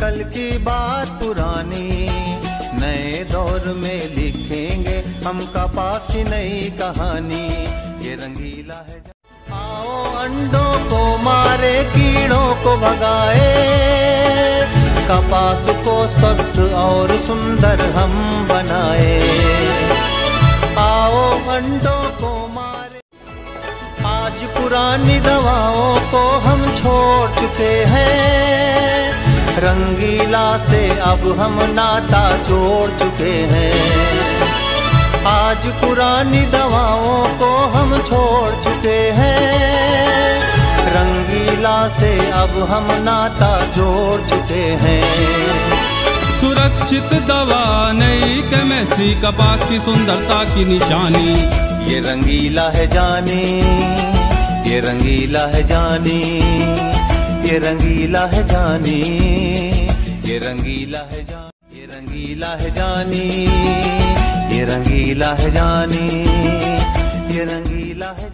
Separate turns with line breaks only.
कल की बात पुरानी। नए दौर में लिखेंगे हम कपास की नई कहानी। ये रंगीला है आओ अंडों को मारे, कीड़ों को भगाए। कपास को स्वस्थ और सुंदर हम बनाए। आओ अंडों को मारे। आज पुरानी दवाओं को हम छोड़ चुके हैं। रंगीला से अब हम नाता जोड़ चुके हैं। आज पुरानी दवाओं को हम छोड़ चुके हैं। रंगीला से अब हम नाता जोड़ चुके हैं।
सुरक्षित दवा नई केमिस्ट्री कपास की सुंदरता की निशानी।
ये रंगीला है जाने ये रंगीला है जानी। ये रंगीला है जानी, ये रंगीला है जानी, ये रंगीला है जानी, ये रंगीला है जानी, ये रंगीला है